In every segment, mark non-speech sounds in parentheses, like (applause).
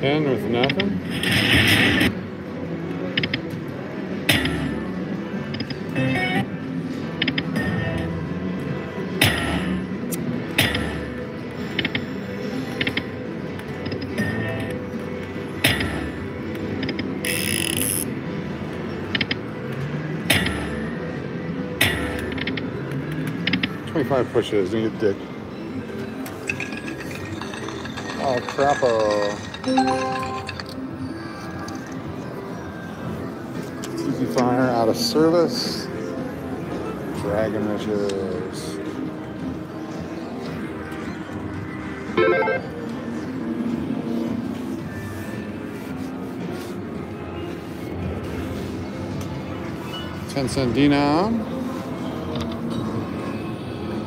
Ten with nothing. Twenty-five pushes, and you dick. Oh, crapo. Easy uh. fire out of service. Dragon Riches. Ten cent denom.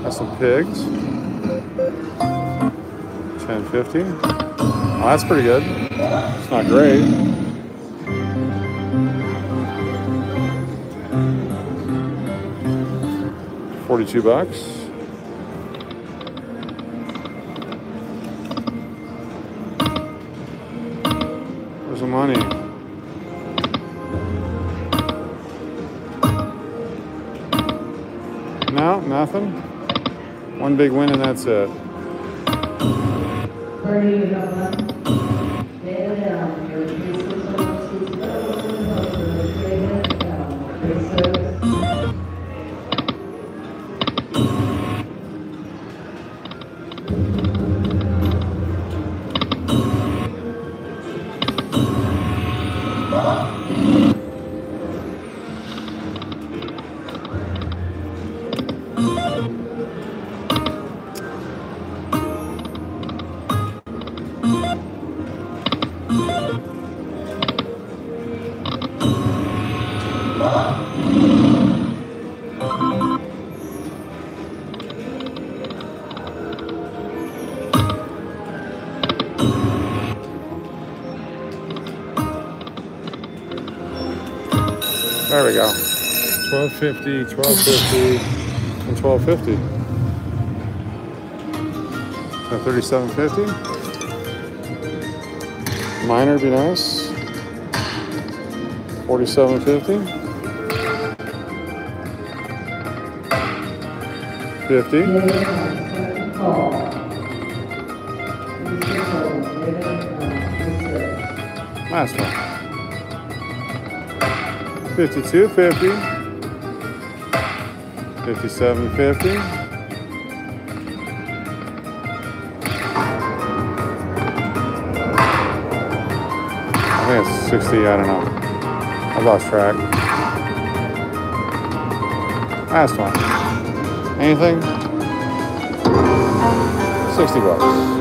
Got some pigs. Ten fifty. Oh, that's pretty good. It's not great. Forty-two bucks. Where's the money? No, nothing. One big win and that's it. There we go. 1250, 1250, and 1250. So 3750. Minor would be nice. 4750. 50. Nail down, 5250. 5750. I think it's 60, I don't know. I lost track. Last one. Anything? 60 bucks.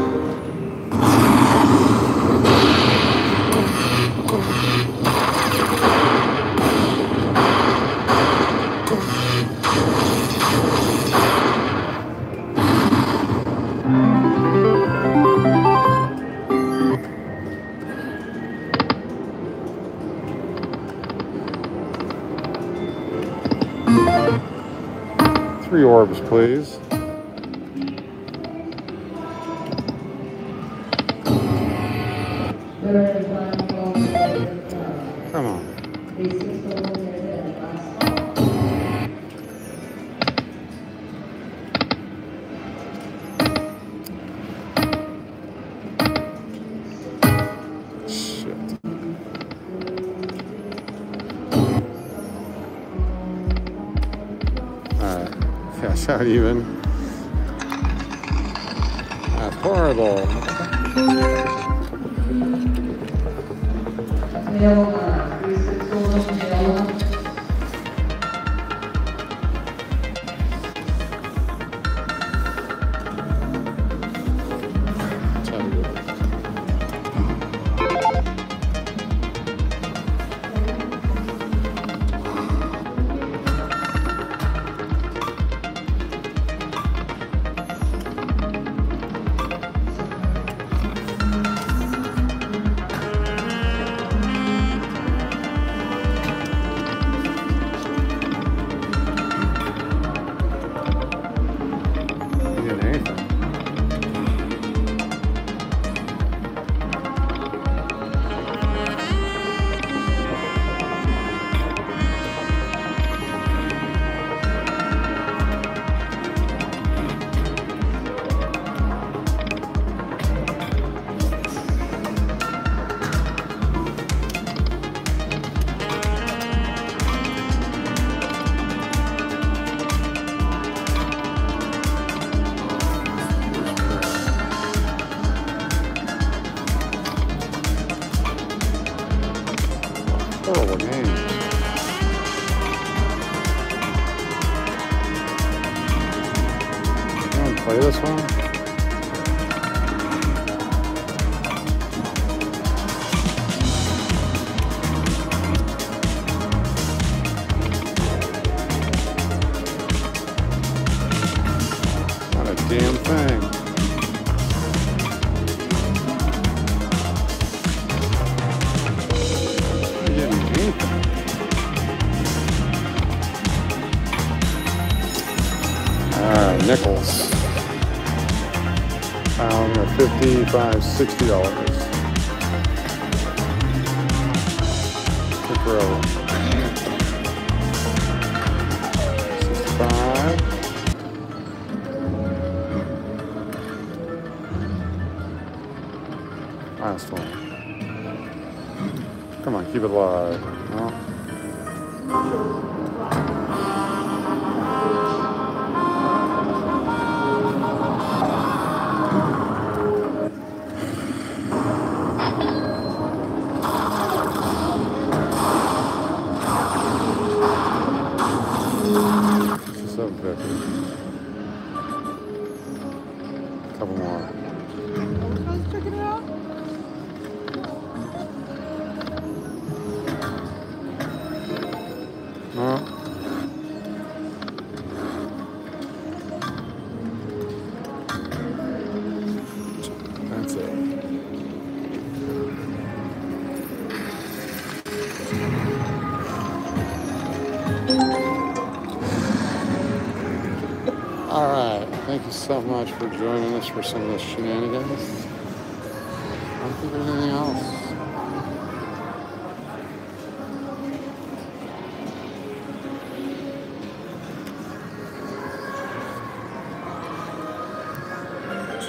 Orbs, please. Out even. That's horrible. Play this one? 60 dollars. Took forever. 65. Last one. Come on, keep it alive. No. All right. Thank you so much for joining us for some of the shenanigans. I don't think there's anything else.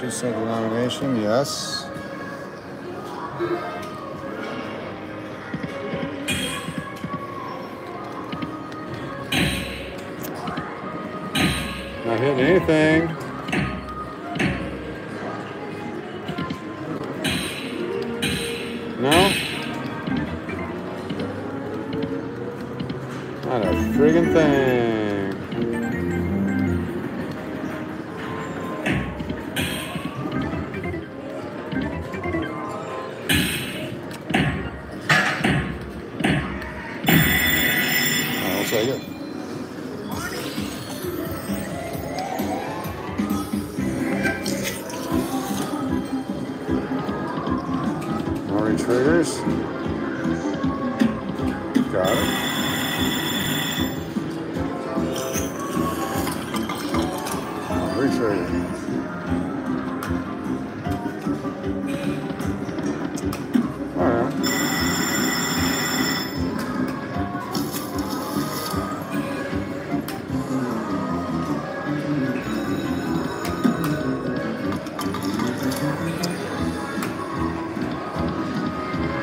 Two cent denomination, yes. Anything.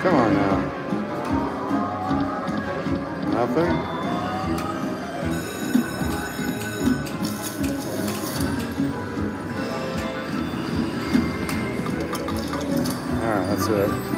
Come on now. Nothing? Alright, that's it.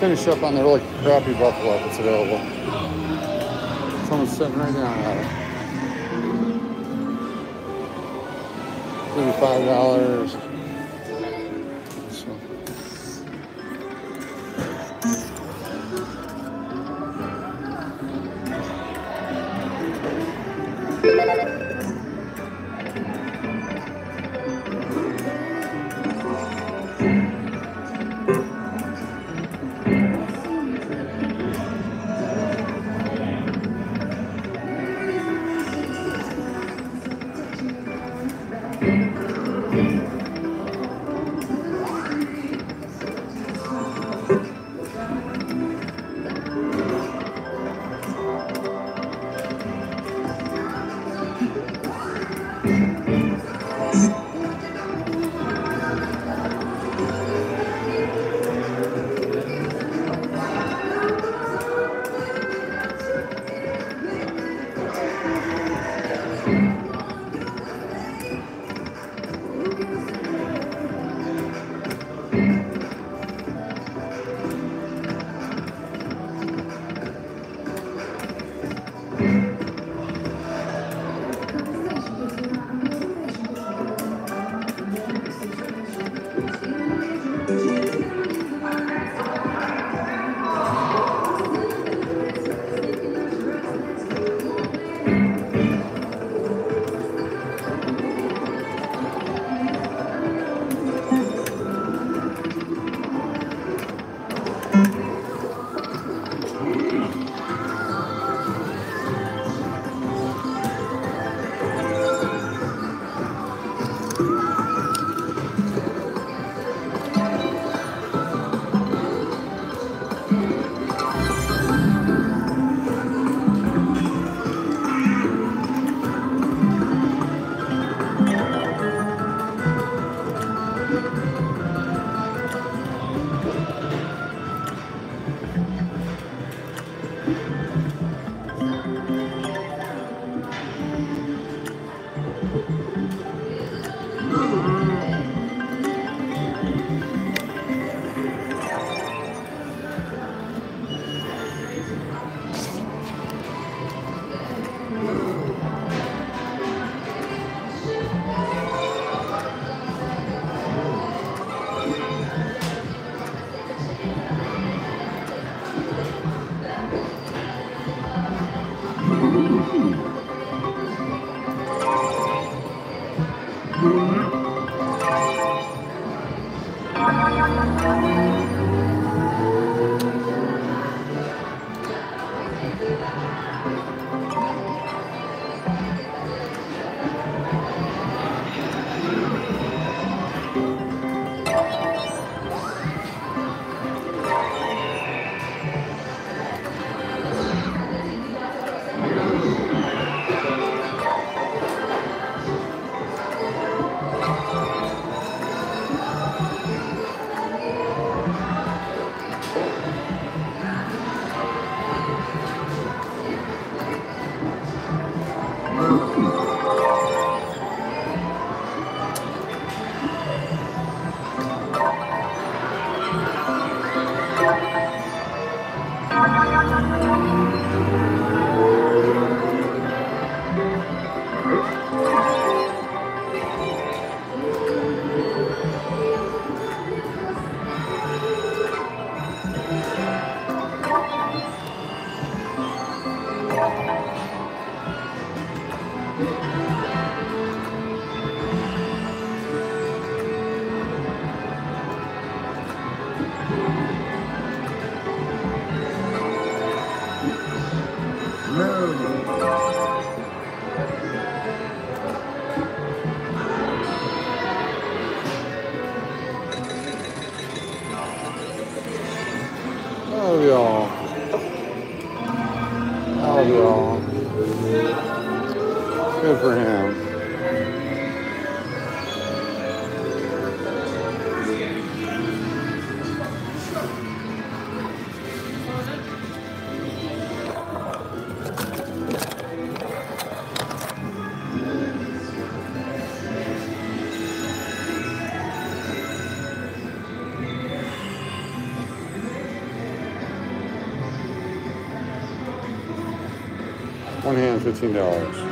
finish up on the really crappy buffalo if it's available. Someone's sitting right down at it. Thirty-five dollars. Oh, Fifteen dollars.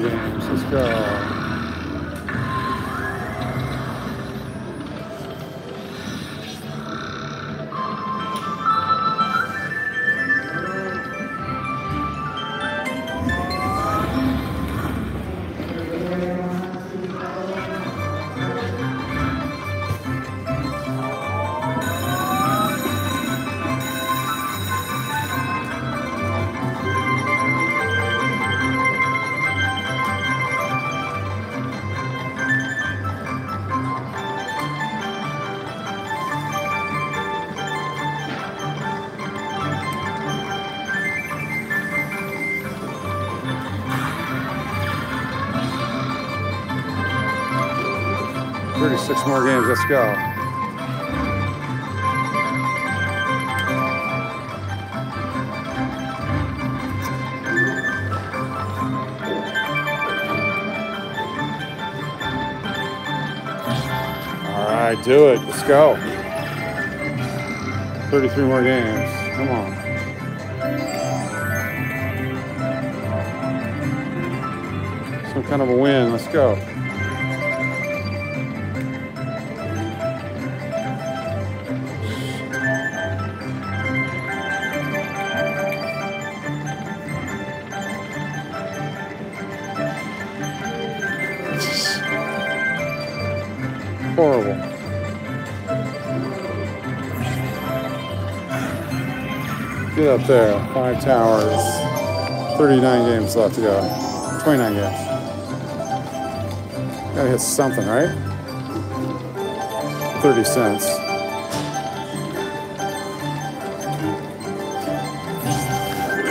Games. Let's go. 36 more games. Let's go. All right, do it. Let's go. 33 more games. Come on. Some kind of a win. Let's go. Horrible. Get up there. Five towers. 39 games left to go. 29 games. Gotta hit something, right? 30 cents.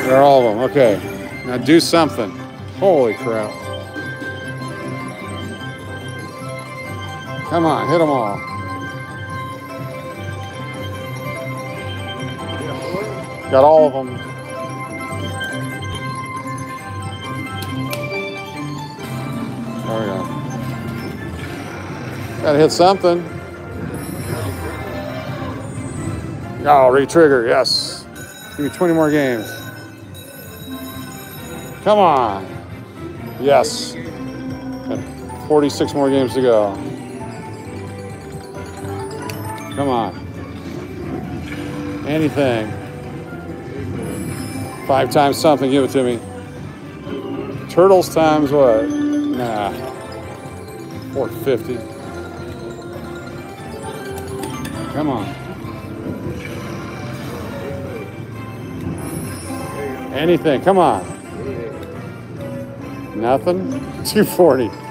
They're all of them. Okay. Now do something. Holy crap. Come on, hit them all. Got all of them. There we go. Gotta hit something. Oh, re-trigger, yes. Give me 20 more games. Come on. Yes. Got 46 more games to go. Come on. Anything. Five times something, give it to me. Turtles times what? Nah. 450. Come on. Anything, come on. Nothing? (laughs) 240.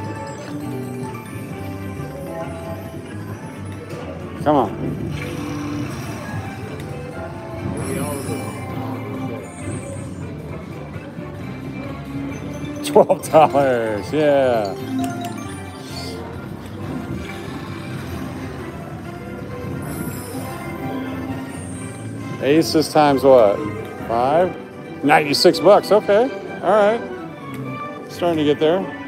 Come on. (laughs) Twelve dollars, yeah. Aces times what? Five? 96 bucks, okay. All right. Starting to get there.